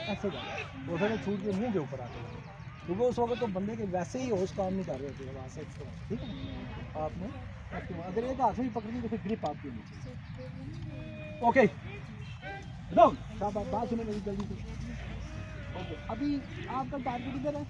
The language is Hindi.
ऐसे जाता वो फिर छूट के मुँह के ऊपर आते हैं। क्योंकि उस वक्त तो बंदे के वैसे ही होश काम नहीं कर रहे होते वहाँ से ठीक है? आपने आपके वहाँ- अगर एक हाथ में पकड़ी पकड़ तो फिर ग्रिप आपकी नीचे ओके बात सुने मेरी जल्दी से ओके अभी आपका टारगेट इधर है?